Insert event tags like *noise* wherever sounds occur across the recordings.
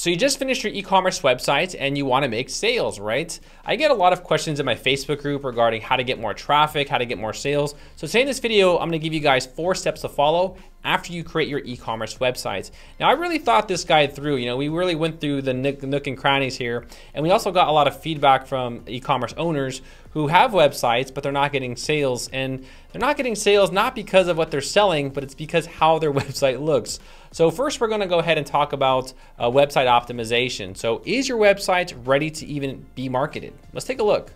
So you just finished your e-commerce website and you want to make sales, right? I get a lot of questions in my Facebook group regarding how to get more traffic, how to get more sales. So today in this video, I'm going to give you guys four steps to follow after you create your e-commerce website. Now I really thought this guide through, you know, we really went through the nook and crannies here. And we also got a lot of feedback from e-commerce owners who have websites, but they're not getting sales. And they're not getting sales not because of what they're selling, but it's because how their *laughs* website looks. So first we're gonna go ahead and talk about uh, website optimization. So is your website ready to even be marketed? Let's take a look.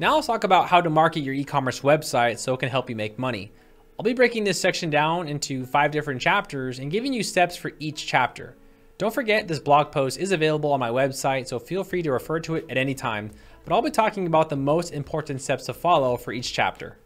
Now let's talk about how to market your e-commerce website so it can help you make money. I'll be breaking this section down into five different chapters and giving you steps for each chapter. Don't forget this blog post is available on my website, so feel free to refer to it at any time, but I'll be talking about the most important steps to follow for each chapter.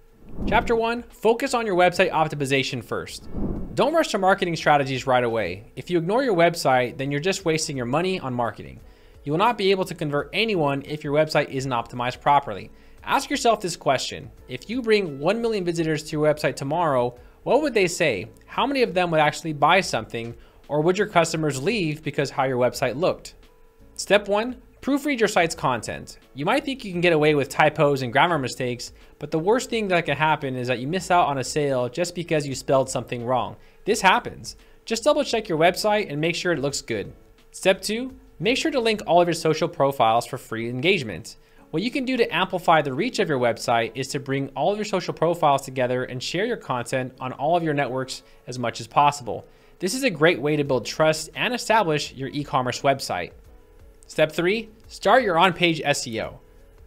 Chapter 1 Focus on your website optimization first. Don't rush to marketing strategies right away. If you ignore your website, then you're just wasting your money on marketing. You will not be able to convert anyone if your website isn't optimized properly. Ask yourself this question. If you bring 1 million visitors to your website tomorrow, what would they say? How many of them would actually buy something? Or would your customers leave because how your website looked? Step 1 Proofread your site's content. You might think you can get away with typos and grammar mistakes, but the worst thing that can happen is that you miss out on a sale just because you spelled something wrong. This happens. Just double check your website and make sure it looks good. Step two, make sure to link all of your social profiles for free engagement. What you can do to amplify the reach of your website is to bring all of your social profiles together and share your content on all of your networks as much as possible. This is a great way to build trust and establish your e-commerce website. Step three, start your on-page SEO.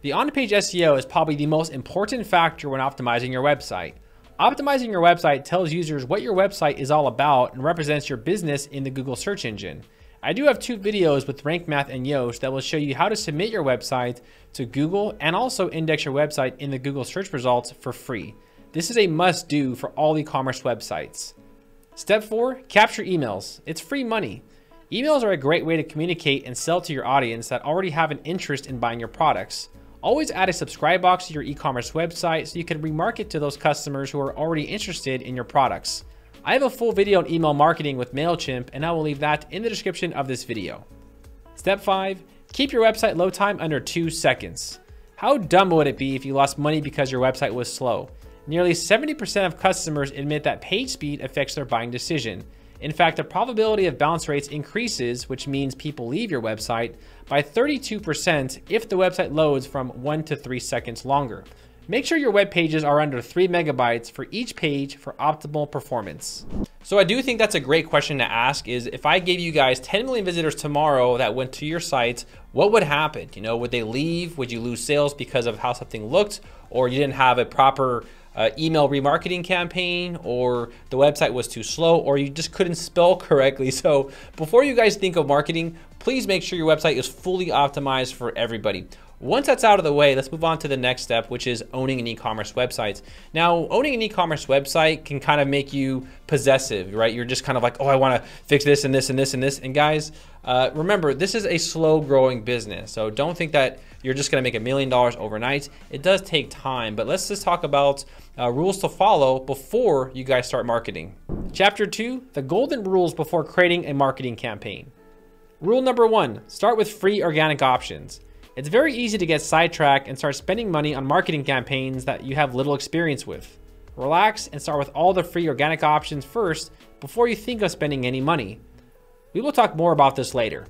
The on-page SEO is probably the most important factor when optimizing your website. Optimizing your website tells users what your website is all about and represents your business in the Google search engine. I do have two videos with Rank Math and Yoast that will show you how to submit your website to Google and also index your website in the Google search results for free. This is a must do for all e-commerce websites. Step four, capture emails. It's free money. Emails are a great way to communicate and sell to your audience that already have an interest in buying your products. Always add a subscribe box to your e-commerce website so you can remarket to those customers who are already interested in your products. I have a full video on email marketing with MailChimp and I will leave that in the description of this video. Step 5. Keep your website load time under 2 seconds. How dumb would it be if you lost money because your website was slow? Nearly 70% of customers admit that page speed affects their buying decision. In fact, the probability of bounce rates increases, which means people leave your website, by 32% if the website loads from 1 to 3 seconds longer. Make sure your web pages are under 3 megabytes for each page for optimal performance. So I do think that's a great question to ask is if I gave you guys 10 million visitors tomorrow that went to your site, what would happen? You know, would they leave? Would you lose sales because of how something looked or you didn't have a proper uh, email remarketing campaign or the website was too slow or you just couldn't spell correctly. *laughs* So before you guys think of marketing, please make sure your website is fully optimized for everybody. Once that's out of the way, let's move on to the next step, which is owning an e-commerce website. Now, owning an e-commerce website can kind of make you possessive, right? You're just kind of like, oh, I want to fix this and this and this and this. And guys, uh, remember, this is a slow growing business. So don't think that you're just going to make a million dollars overnight. It does take time, but let's just talk about uh, rules to follow before you guys start marketing. Chapter two, the golden rules before creating a marketing campaign. Rule number one, start with free organic options. It's very easy to get sidetracked and start spending money on marketing campaigns that you have little experience with. Relax and start with all the free organic options first before you think of spending any money. We will talk more about this later.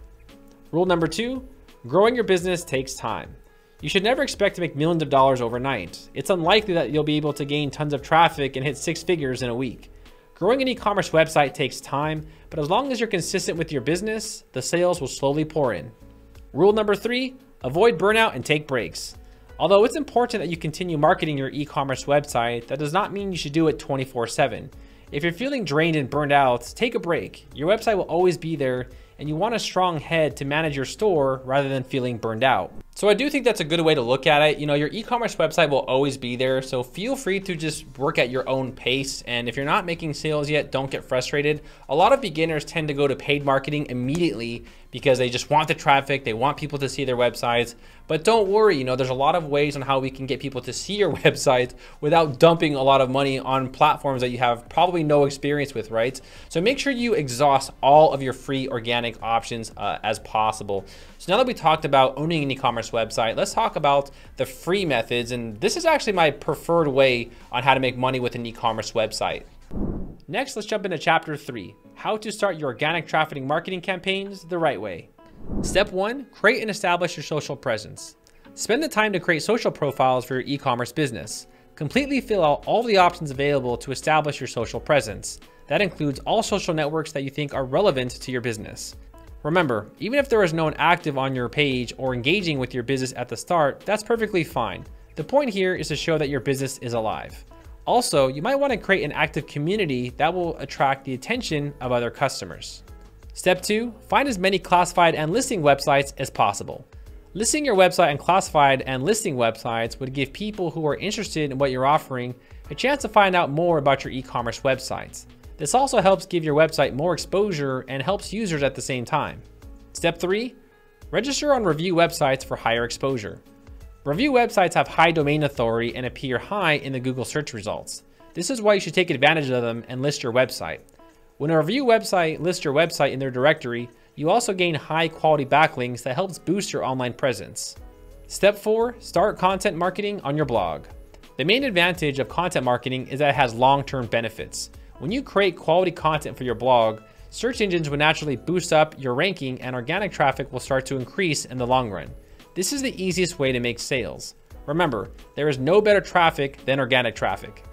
Rule number two, growing your business takes time. You should never expect to make millions of dollars overnight. It's unlikely that you'll be able to gain tons of traffic and hit six figures in a week. Growing an e-commerce website takes time, but as long as you're consistent with your business, the sales will slowly pour in. Rule number three, avoid burnout and take breaks. Although it's important that you continue marketing your e-commerce website, that does not mean you should do it 24 seven. If you're feeling drained and burned out, take a break. Your website will always be there and you want a strong head to manage your store rather than feeling burned out. So I do think that's a good way to look at it. You know, your e-commerce website will always be there. So feel free to just work at your own pace. And if you're not making sales yet, don't get frustrated. A lot of beginners tend to go to paid marketing immediately because they just want the traffic. They want people to see their websites. But don't worry, you know, there's a lot of ways on how we can get people to see your *laughs* website without dumping a lot of money on platforms that you have probably no experience with, right? So make sure you exhaust all of your free organic options uh, as possible. So now that we talked about owning an e-commerce website, let's talk about the free methods. And this is actually my preferred way on how to make money with an e-commerce website. Next, let's jump into chapter three, how to start your organic traffic marketing campaigns the right way. Step one, create and establish your social presence. Spend the time to create social profiles for your e-commerce business. Completely fill out all the options available to establish your social presence. That includes all social networks that you think are relevant to your business. Remember, even if there is no one active on your page or engaging with your business at the start, that's perfectly fine. The point here is to show that your business is alive. Also, you might want to create an active community that will attract the attention of other customers. Step two, find as many classified and listing websites as possible. Listing your website on classified and listing websites would give people who are interested in what you're offering a chance to find out more about your e-commerce websites. This also helps give your website more exposure and helps users at the same time. Step three, register on review websites for higher exposure. Review websites have high domain authority and appear high in the Google search results. This is why you should take advantage of them and list your website. When a review website lists your website in their directory, you also gain high quality backlinks that helps boost your online presence. Step 4. Start content marketing on your blog. The main advantage of content marketing is that it has long-term benefits. When you create quality content for your blog, search engines will naturally boost up your ranking and organic traffic will start to increase in the long run. This is the easiest way to make sales. Remember, there is no better traffic than organic traffic.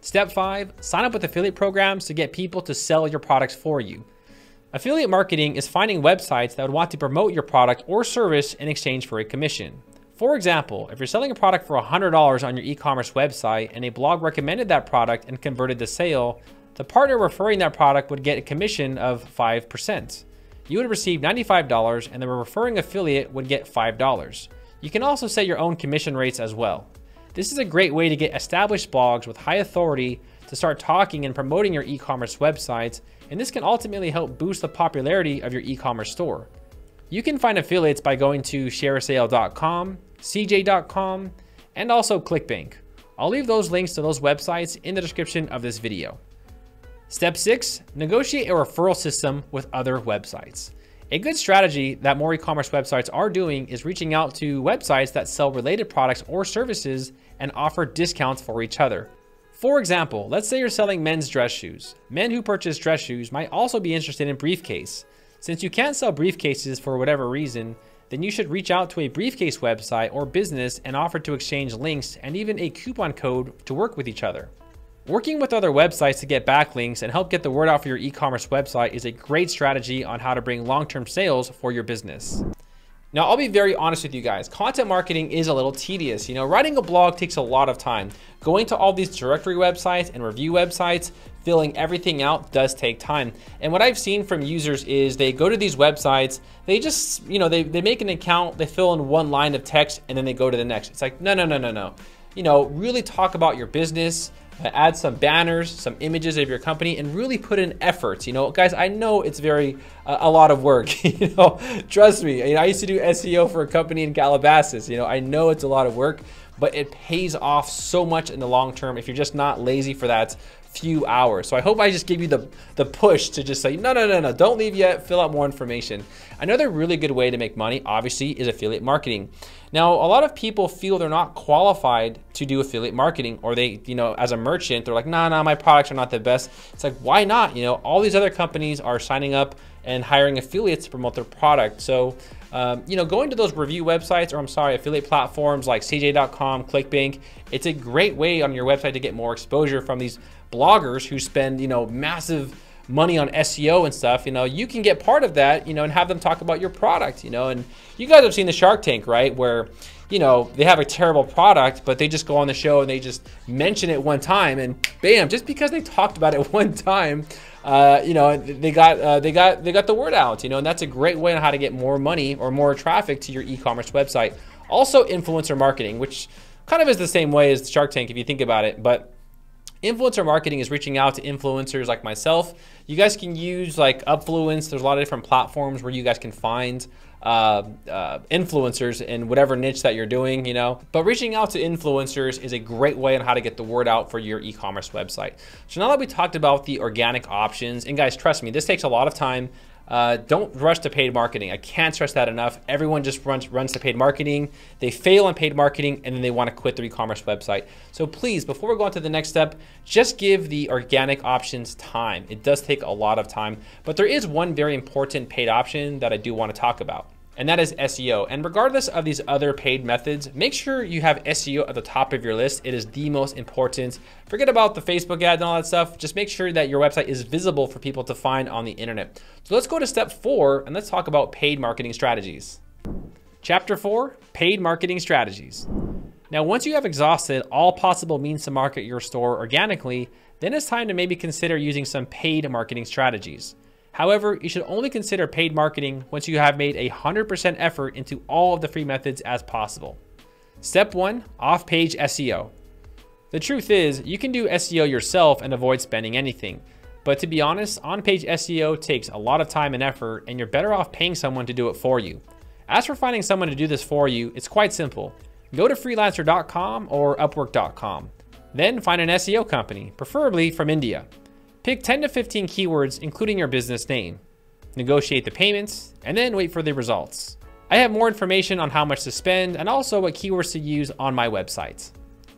Step 5. Sign up with affiliate programs to get people to sell your products for you. Affiliate marketing is finding websites that would want to promote your product or service in exchange for a commission. For example, if you're selling a product for $100 on your e-commerce website and a blog recommended that product and converted the sale, the partner referring that product would get a commission of 5%. You would receive $95 and the referring affiliate would get $5. You can also set your own commission rates as well. This is a great way to get established blogs with high authority to start talking and promoting your e-commerce websites, and this can ultimately help boost the popularity of your e-commerce store. You can find affiliates by going to shareasale.com, cj.com, and also ClickBank. I'll leave those links to those websites in the description of this video. Step six, negotiate a referral system with other websites. A good strategy that more e-commerce websites are doing is reaching out to websites that sell related products or services and offer discounts for each other. For example, let's say you're selling men's dress shoes. Men who purchase dress shoes might also be interested in briefcase. Since you can't sell briefcases for whatever reason, then you should reach out to a briefcase website or business and offer to exchange links and even a coupon code to work with each other. Working with other websites to get backlinks and help get the word out for your e-commerce website is a great strategy on how to bring long-term sales for your business. Now, I'll be very honest with you guys. Content marketing is a little tedious. You know, writing a blog takes a lot of time. Going to all these directory websites and review websites, filling everything out does take time. And what I've seen from users is they go to these websites, they just, you know, they, they make an account, they fill in one line of text, and then they go to the next. It's like, no, no, no, no, no. You know, really talk about your business, add some banners, some images of your company, and really put in effort. You know, guys, I know it's very uh, a lot of work. *laughs* you know, trust me. You know, I used to do SEO for a company in Calabasas. You know, I know it's a lot of work, but it pays off so much in the long term if you're just not lazy for that few hours. So I hope I just give you the, the push to just say, no, no, no, no, don't leave yet, fill out more information. Another really good way to make money, obviously, is affiliate marketing. Now, a lot of people feel they're not qualified to do affiliate marketing, or they, you know, as a merchant, they're like, nah, nah, my products are not the best. It's like, why not? You know, all these other companies are signing up and hiring affiliates to promote their product. So, um, you know, going to those review websites, or I'm sorry, affiliate platforms like CJ.com, ClickBank, it's a great way on your website to get more exposure from these bloggers who spend, you know, massive money on SEO and stuff, you know, you can get part of that, you know, and have them talk about your product, you know, and you guys have seen the Shark Tank, right? Where, you know, they have a terrible product, but they just go on the show and they just mention it one time and bam, just because they talked about it *laughs* one time, uh, you know, they got uh, they got they got the word out, you know, and that's a great way on how to get more money or more traffic to your e-commerce website. Also influencer marketing, which kind of is the same way as the Shark Tank if you think about it, but Influencer marketing is reaching out to influencers like myself. You guys can use like Upfluence. There's a lot of different platforms where you guys can find uh, uh, influencers in whatever niche that you're doing, you know. But reaching out to influencers is a great way on how to get the word out for your e-commerce website. So now that we talked about the organic options, and guys, trust me, this takes a lot of time. Uh, don't rush to paid marketing. I can't stress that enough. Everyone just runs runs to paid marketing. They fail on paid marketing and then they want to quit their e-commerce website. So please, before we go on to the next step, just give the organic options time. It does take a lot of time, but there is one very important paid option that I do want to talk about and that is SEO. And regardless of these other paid methods, make sure you have SEO at the top of your list. It is the most important. Forget about the Facebook ads and all that stuff. Just make sure that your website is visible for people to find on the internet. So let's go to step four and let's talk about paid marketing strategies. Chapter four, paid marketing strategies. Now, once you have exhausted all possible means to market your store organically, then it's time to maybe consider using some paid marketing strategies. However, you should only consider paid marketing once you have made a 100% effort into all of the free methods as possible. Step one, off-page SEO. The truth is, you can do SEO yourself and avoid spending anything. But to be honest, on-page SEO takes a lot of time and effort and you're better off paying someone to do it for you. As for finding someone to do this for you, it's quite simple. Go to freelancer.com or upwork.com. Then find an SEO company, preferably from India. Pick 10 to 15 keywords, including your business name. Negotiate the payments, and then wait for the results. I have more information on how much to spend and also what keywords to use on my website.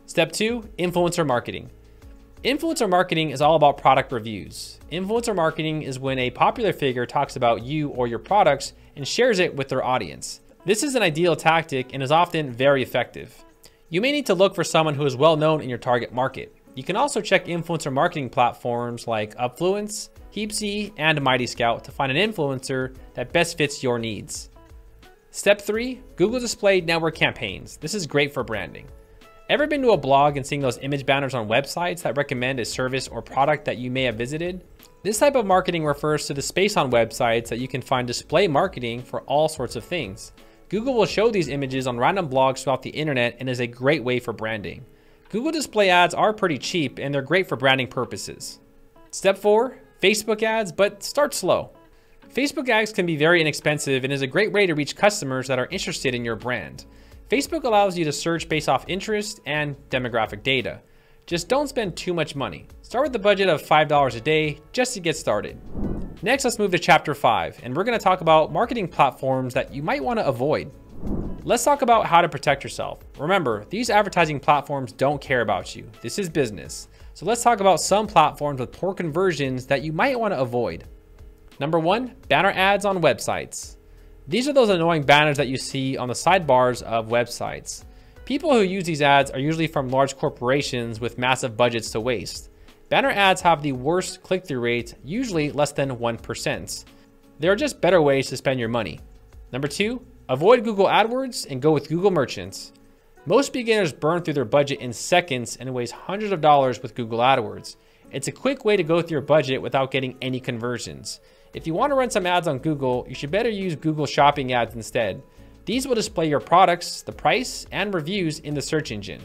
Step two, influencer marketing. Influencer marketing is all about product reviews. Influencer marketing is when a popular figure talks about you or your products and shares it with their audience. This is an ideal tactic and is often very effective. You may need to look for someone who is well known in your target market. You can also check influencer marketing platforms like Upfluence, Heepsy, and Mighty Scout to find an influencer that best fits your needs. Step 3. Google Display Network Campaigns. This is great for branding. Ever been to a blog and seeing those image banners on websites that recommend a service or product that you may have visited? This type of marketing refers to the space on websites that you can find display marketing for all sorts of things. Google will show these images on random blogs throughout the internet and is a great way for branding. Google display ads are pretty cheap and they're great for branding purposes. Step four, Facebook ads, but start slow. Facebook ads can be very inexpensive and is a great way to reach customers that are interested in your brand. Facebook allows you to search based off interest and demographic data. Just don't spend too much money. Start with a budget of $5 a day just to get started. Next, let's move to chapter five, and we're gonna talk about marketing platforms that you might wanna avoid. Let's talk about how to protect yourself. Remember, these advertising platforms don't care about you. This is business. So let's talk about some platforms with poor conversions that you might want to avoid. Number one, banner ads on websites. These are those annoying banners that you see on the sidebars of websites. People who use these ads are usually from large corporations with massive budgets to waste. Banner ads have the worst click-through rate, usually less than 1%. There are just better ways to spend your money. Number two, Avoid Google AdWords and go with Google Merchants. Most beginners burn through their budget in seconds and waste hundreds of dollars with Google AdWords. It's a quick way to go through your budget without getting any conversions. If you want to run some ads on Google, you should better use Google Shopping ads instead. These will display your products, the price, and reviews in the search engine.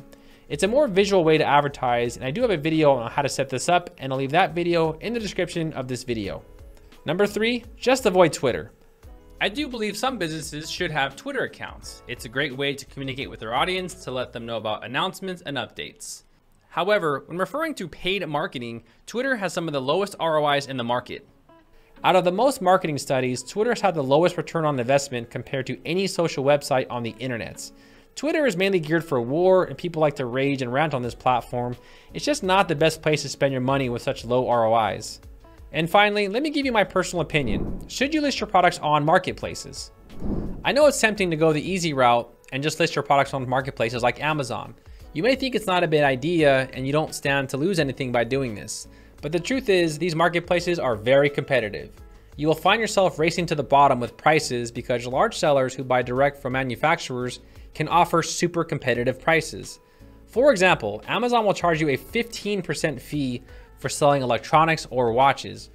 It's a more visual way to advertise, and I do have a video on how to set this up, and I'll leave that video in the description of this video. Number three, just avoid Twitter. I do believe some businesses should have Twitter accounts. It's a great way to communicate with their audience to let them know about announcements and updates. However, when referring to paid marketing, Twitter has some of the lowest ROIs in the market. Out of the most marketing studies, Twitter has had the lowest return on investment compared to any social website on the internet. Twitter is mainly geared for war and people like to rage and rant on this platform. It's just not the best place to spend your money with such low ROIs. And finally, let me give you my personal opinion. Should you list your products on marketplaces? I know it's tempting to go the easy route and just list your products on marketplaces like Amazon. You may think it's not a bad idea and you don't stand to lose anything by doing this. But the truth is, these marketplaces are very competitive. You will find yourself racing to the bottom with prices because large sellers who buy direct from manufacturers can offer super competitive prices. For example, Amazon will charge you a 15% fee for selling electronics or watches.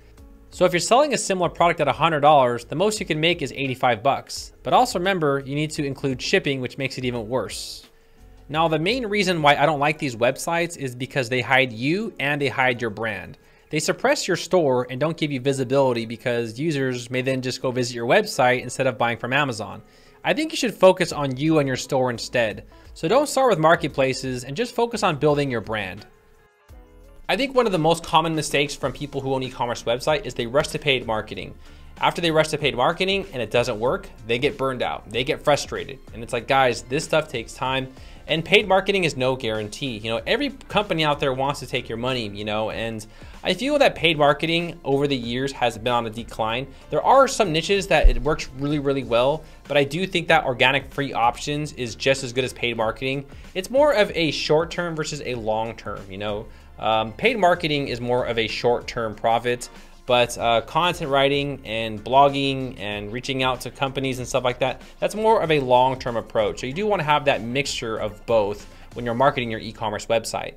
So if you're selling a similar product at $100, the most you can make is 85 bucks. But also remember, you need to include shipping, which makes it even worse. Now, the main reason why I don't like these websites is because they hide you and they hide your brand. They suppress your store and don't give you visibility because users may then just go visit your website instead of buying from Amazon. I think you should focus on you and your store instead. So don't start with marketplaces and just focus on building your brand. I think one of the most common mistakes from people who own e-commerce website is they rush to paid marketing. After they rush to paid marketing and it doesn't work, they get burned out. They get frustrated. And it's like, guys, this stuff takes time and paid marketing is no guarantee. You know, every company out there wants to take your money, you know, and I feel that paid marketing over the years has been on a decline. There are some niches that it works really, really well, but I do think that organic free options is just as good as paid marketing. It's more of a short term versus a long term, you know. Um, paid marketing is more of a short term profit. But uh, content writing and blogging and reaching out to companies and stuff like that, that's more of a long-term approach. So you do want to have that mixture of both when you're marketing your e-commerce website.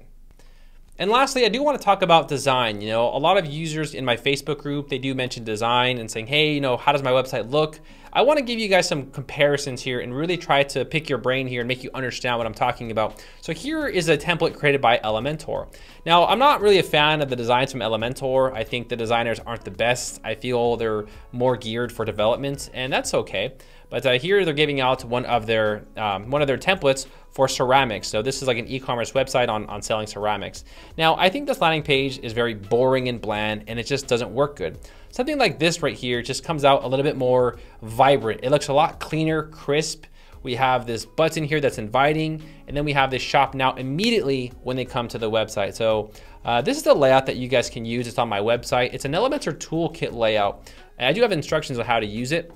And lastly, I do want to talk about design. You know, a lot of users in my Facebook group, they do mention design and saying, hey, you know, how does my website look? I want to give you guys some comparisons here and really try to pick your brain here and make you understand what I'm talking about. So here is a template created by Elementor. Now, I'm not really a fan of the designs from Elementor. I think the designers aren't the best. I feel they're more geared for development, and that's okay. But uh, here they're giving out one of their um, one of their templates for ceramics. So this is like an e-commerce website on, on selling ceramics. Now, I think this landing page is very boring and bland, and it just doesn't work good. Something like this right here just comes out a little bit more vibrant. It looks a lot cleaner, crisp. We have this button here that's inviting, and then we have this shop now immediately when they come to the website. So uh, this is the layout that you guys can use. It's on my website. It's an Elementor toolkit layout. And I do have instructions on how to use it.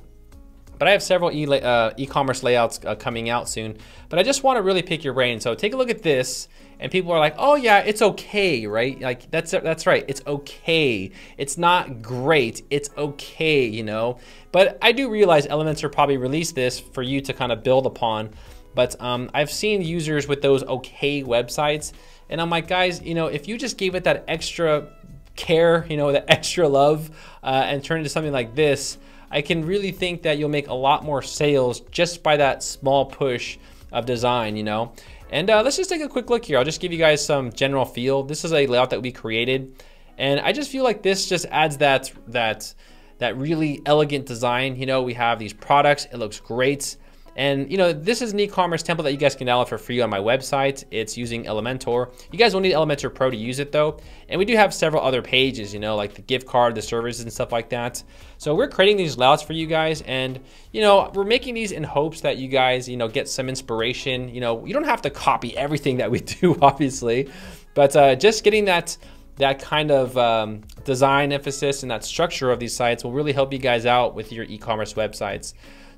But I have several uh, e-commerce uh, e layouts uh, coming out soon. But I just want to really pick your brain. So take a look at this, and people are like, "Oh yeah, it's okay, right?" Like that's that's right. It's okay. It's not great. It's okay, you know. But I do realize Elementor probably released this for you to kind of build upon. But um, I've seen users with those okay websites, and I'm like, guys, you know, if you just gave it that extra care, you know, that *laughs* extra love, uh, and turn it into something like this I can really think that you'll make a lot more sales just by that small push of design, you know? And uh, let's just take a quick look here. I'll just give you guys some general feel. This is a layout that we created. And I just feel like this just adds that, that, that really elegant design. You know, we have these products, it looks great. And you know, this is an e-commerce template that you guys can download for free on my website. It's using Elementor. You guys will need Elementor Pro to use it though. And we do have several other pages, you know, like the gift card, the services and stuff like that. So we're creating these layouts for you guys and you know, we're making these in hopes that you guys, you know, get some inspiration. You know, you don't have to copy everything that we *laughs* do, obviously, but uh, just getting that that kind of um, design emphasis and that structure of these sites will really help you guys out with your e-commerce websites.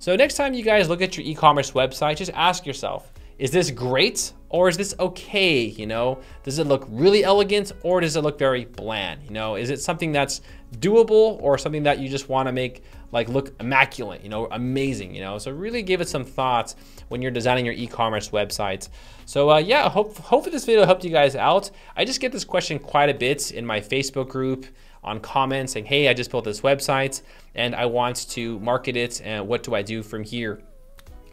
So next time you guys look at your e-commerce website, just ask yourself, is this great or is this okay? You know, does it look really elegant or does it look very bland? You know, is it something that's doable or something that you just want to make like look immaculate, you know, amazing, you know? So really give it some thoughts when you're designing your e-commerce website. So uh, yeah, hope, hopefully this video helped you guys out. I just get this question quite a bit in my Facebook group on comments saying, hey, I just built this website and I want to market it and what do I do from here?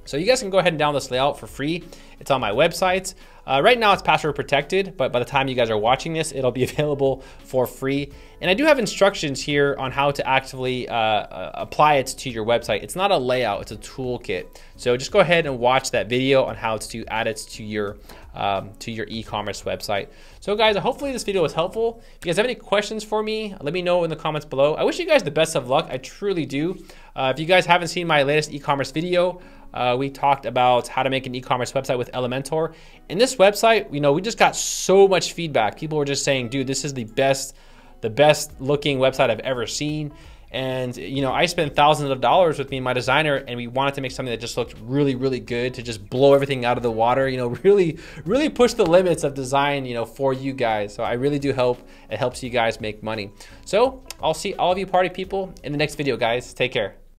So you guys can go ahead and download this layout for free. It's on my website. Uh, right now it's password protected, but by the time you guys are watching this, it'll be *laughs* available for free. And I do have instructions here on how to actively uh, uh, apply it to your website. It's not a layout, it's a toolkit. So just go ahead and watch that video on how to add it to your um, to your e-commerce website. So guys, hopefully this video was helpful. If you guys have any questions for me, let me know in the comments below. I wish you guys the best of luck. I truly do. Uh, if you guys haven't seen my latest e-commerce video, uh, we talked about how to make an e-commerce website with Elementor. In this website, you know, we just got so much feedback. People were just saying, dude, this is the best, the best looking website I've ever seen. And you know, I spent thousands of dollars with me and my designer, and we wanted to make something that just looked really, really good to just blow everything out of the water. You know, *laughs* really, really push the limits of design. You know, for you guys. So I really do hope it helps you guys make money. So I'll see all of you party people in the next video, guys. Take care.